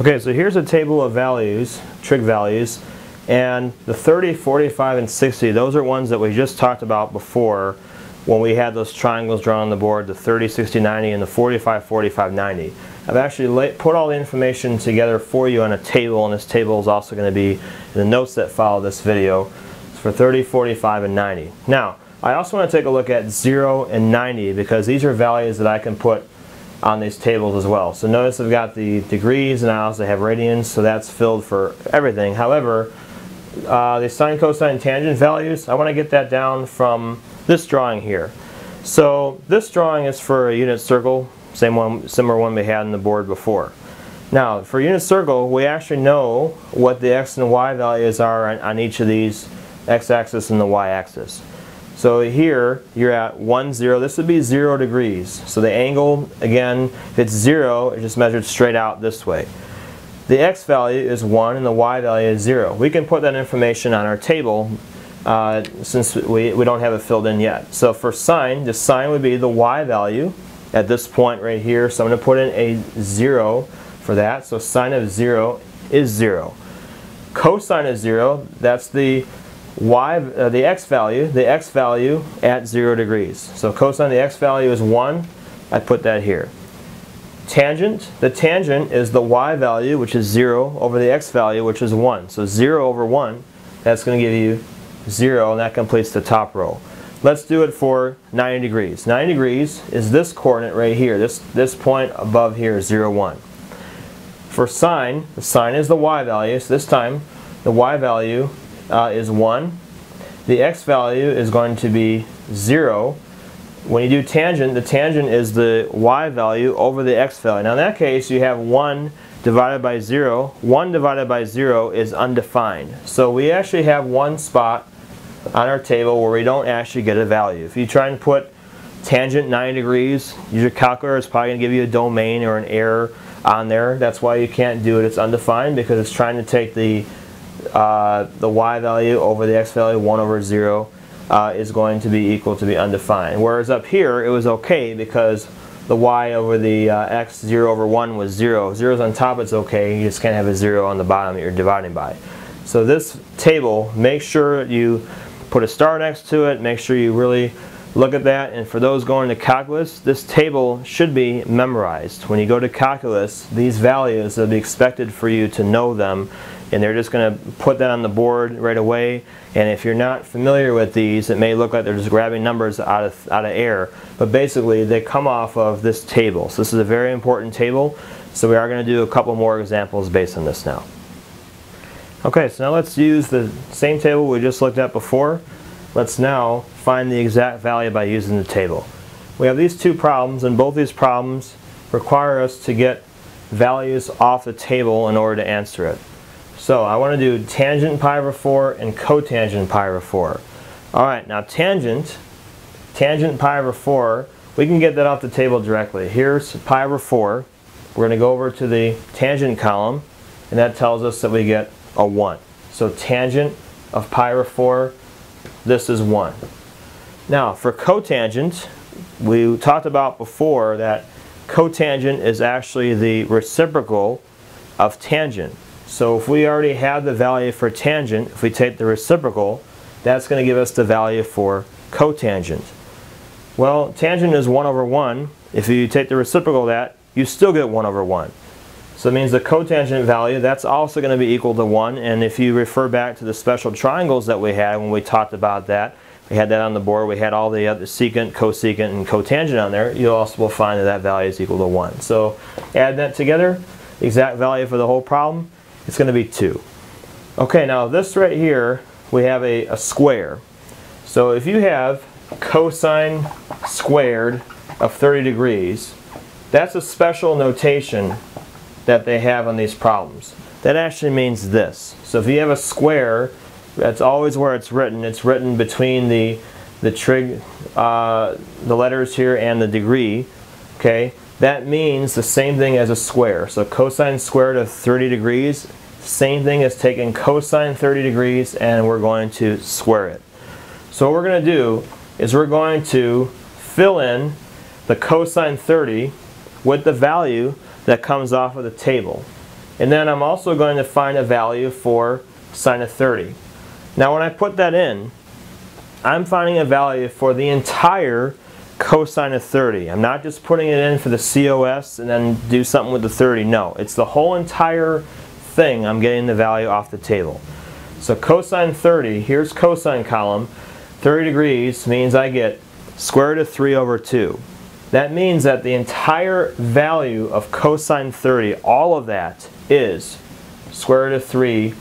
Okay, so here's a table of values, trig values, and the 30, 45, and 60, those are ones that we just talked about before when we had those triangles drawn on the board, the 30, 60, 90, and the 45, 45, 90. I've actually put all the information together for you on a table, and this table is also going to be in the notes that follow this video for 30, 45, and 90. Now, I also want to take a look at 0 and 90 because these are values that I can put on these tables as well. So notice I've got the degrees and I also have radians, so that's filled for everything. However, uh, the sine, cosine, tangent values, I want to get that down from this drawing here. So this drawing is for a unit circle, same one, similar one we had on the board before. Now, for unit circle, we actually know what the x and y values are on, on each of these x-axis and the y-axis. So here you're at 1, 0. This would be 0 degrees. So the angle, again, if it's 0, it's just measured straight out this way. The x value is 1 and the y value is 0. We can put that information on our table uh, since we, we don't have it filled in yet. So for sine, the sine would be the y value at this point right here. So I'm going to put in a 0 for that. So sine of 0 is 0. Cosine of 0, that's the y, uh, the x value, the x value at 0 degrees. So cosine of the x value is 1. I put that here. Tangent, the tangent is the y value, which is 0, over the x value, which is 1. So 0 over 1, that's going to give you 0, and that completes the top row. Let's do it for 90 degrees. 90 degrees is this coordinate right here. This, this point above here is 0, 1. For sine, the sine is the y value, so this time the y value uh, is 1. The x value is going to be 0. When you do tangent, the tangent is the y value over the x value. Now in that case, you have 1 divided by 0. 1 divided by 0 is undefined. So we actually have one spot on our table where we don't actually get a value. If you try and put tangent 90 degrees, your calculator, it's probably going to give you a domain or an error on there. That's why you can't do it. It's undefined because it's trying to take the uh, the y value over the x value, 1 over 0, uh, is going to be equal to be undefined. Whereas up here, it was okay because the y over the uh, x, 0 over 1 was 0. 0 is on top, it's okay. You just can't have a 0 on the bottom that you're dividing by. So this table, make sure you put a star next to it. Make sure you really look at that. And for those going to calculus, this table should be memorized. When you go to calculus, these values will be expected for you to know them and they're just going to put that on the board right away. And if you're not familiar with these, it may look like they're just grabbing numbers out of, out of air, but basically they come off of this table. So this is a very important table, so we are going to do a couple more examples based on this now. Okay, so now let's use the same table we just looked at before. Let's now find the exact value by using the table. We have these two problems, and both these problems require us to get values off the table in order to answer it. So I want to do tangent pi over 4 and cotangent pi over 4. Alright, now tangent, tangent pi over 4, we can get that off the table directly. Here's pi over 4. We're going to go over to the tangent column, and that tells us that we get a 1. So tangent of pi over 4, this is 1. Now for cotangent, we talked about before that cotangent is actually the reciprocal of tangent. So if we already have the value for tangent, if we take the reciprocal, that's going to give us the value for cotangent. Well, tangent is 1 over 1. If you take the reciprocal of that, you still get 1 over 1. So it means the cotangent value, that's also going to be equal to 1. And if you refer back to the special triangles that we had when we talked about that, we had that on the board, we had all the other secant, cosecant, and cotangent on there, you also will find that that value is equal to 1. So add that together, exact value for the whole problem, it's going to be 2. Okay, now this right here, we have a, a square. So if you have cosine squared of 30 degrees, that's a special notation that they have on these problems. That actually means this. So if you have a square, that's always where it's written. It's written between the the trig, uh, the letters here and the degree. Okay, that means the same thing as a square. So cosine squared of 30 degrees, same thing as taking cosine 30 degrees and we're going to square it. So what we're going to do is we're going to fill in the cosine 30 with the value that comes off of the table. And then I'm also going to find a value for sine of 30. Now when I put that in, I'm finding a value for the entire cosine of 30. I'm not just putting it in for the COS and then do something with the 30. No, it's the whole entire thing I'm getting the value off the table. So cosine 30, here's cosine column. 30 degrees means I get square root of 3 over 2. That means that the entire value of cosine 30, all of that, is square root of 3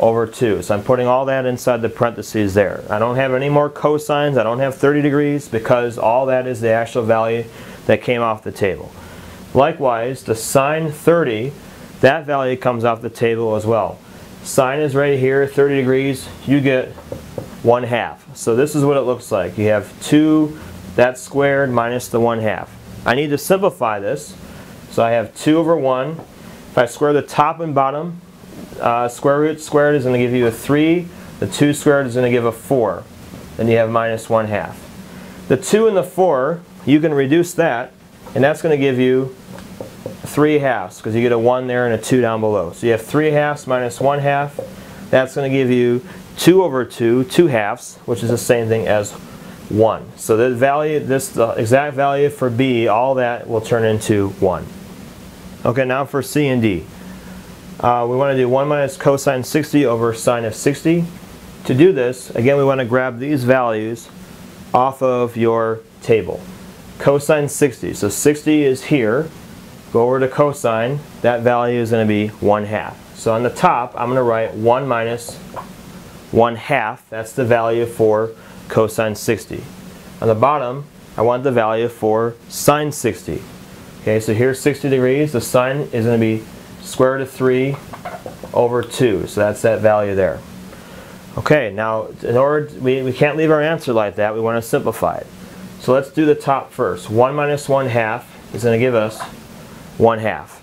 over 2. So I'm putting all that inside the parentheses there. I don't have any more cosines. I don't have 30 degrees because all that is the actual value that came off the table. Likewise, the sine 30, that value comes off the table as well. Sine is right here, 30 degrees. You get 1 half. So this is what it looks like. You have 2, that's squared minus the 1 half. I need to simplify this. So I have 2 over 1. If I square the top and bottom, uh, square root squared is going to give you a 3. The 2 squared is going to give a 4. Then you have minus 1 half. The 2 and the 4, you can reduce that, and that's going to give you 3 halves, because you get a 1 there and a 2 down below. So you have 3 halves minus 1 half. That's going to give you 2 over 2, 2 halves, which is the same thing as 1. So the value, this the exact value for B, all that will turn into 1. Okay, now for C and D. Uh, we want to do 1 minus cosine 60 over sine of 60. To do this, again, we want to grab these values off of your table. Cosine 60, so 60 is here. Go over to cosine, that value is going to be 1 half. So on the top, I'm going to write 1 minus 1 half. That's the value for cosine 60. On the bottom, I want the value for sine 60. Okay, so here's 60 degrees. The sine is going to be square root of 3 over 2. So that's that value there. Okay, now in order, to, we, we can't leave our answer like that. We want to simplify it. So let's do the top first. 1 minus 1 half is going to give us 1 half.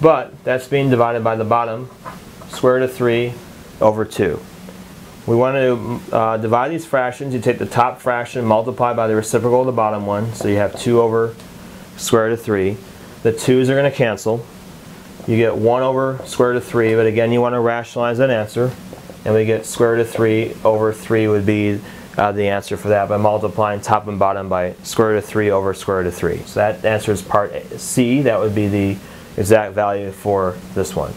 But that's being divided by the bottom, square root of 3 over 2. We want to uh, divide these fractions. You take the top fraction, multiply by the reciprocal of the bottom one. So you have 2 over square root of 3. The 2's are going to cancel you get 1 over square root of 3, but again you want to rationalize that answer. And we get square root of 3 over 3 would be uh, the answer for that by multiplying top and bottom by square root of 3 over square root of 3. So that answer is part C. That would be the exact value for this one.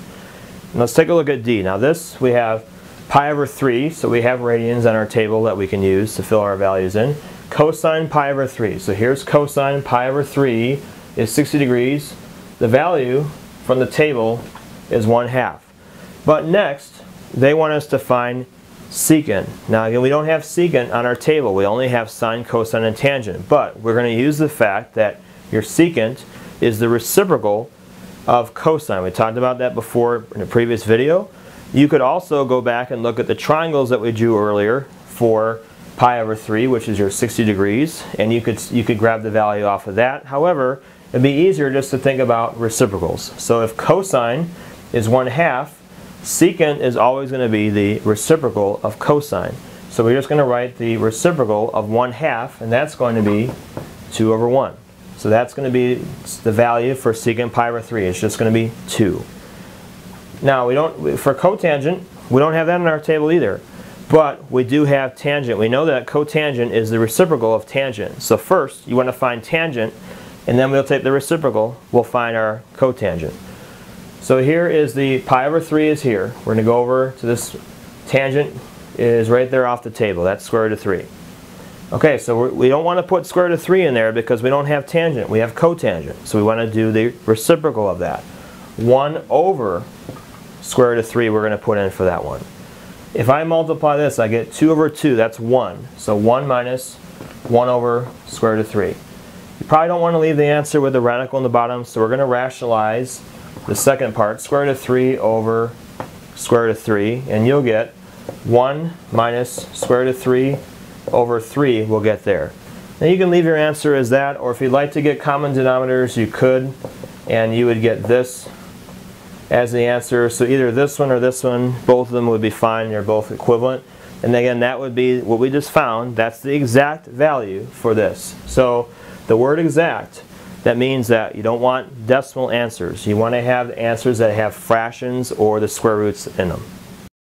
And let's take a look at D. Now this we have pi over 3, so we have radians on our table that we can use to fill our values in. Cosine pi over 3. So here's cosine pi over 3 is 60 degrees. The value from the table is 1 half. But next, they want us to find secant. Now again, we don't have secant on our table. We only have sine, cosine, and tangent. But we're going to use the fact that your secant is the reciprocal of cosine. We talked about that before in a previous video. You could also go back and look at the triangles that we drew earlier for pi over 3, which is your 60 degrees, and you could, you could grab the value off of that. However, It'd be easier just to think about reciprocals. So if cosine is 1 half, secant is always going to be the reciprocal of cosine. So we're just going to write the reciprocal of 1 half, and that's going to be 2 over 1. So that's going to be the value for secant pi over 3. It's just going to be 2. Now, we don't for cotangent, we don't have that in our table either. But we do have tangent. We know that cotangent is the reciprocal of tangent. So first, you want to find tangent and then we'll take the reciprocal, we'll find our cotangent. So here is the pi over 3 is here. We're going to go over to this tangent is right there off the table. That's square root of 3. Okay, so we're, do not want to put square root of 3 in there because we don't have tangent. We have cotangent. So we want to do the reciprocal of that. 1 over square root of 3 we're going to put in for that one. If I multiply this, I get 2 over 2. That's 1. So 1 minus 1 over square root of 3. You probably don't want to leave the answer with the radical in the bottom, so we're going to rationalize the second part, square root of 3 over square root of 3, and you'll get 1 minus square root of 3 over 3 we'll get there. Now you can leave your answer as that, or if you'd like to get common denominators, you could, and you would get this as the answer. So either this one or this one, both of them would be fine, they're both equivalent. And again, that would be what we just found, that's the exact value for this. So the word exact that means that you don't want decimal answers. You want to have answers that have fractions or the square roots in them.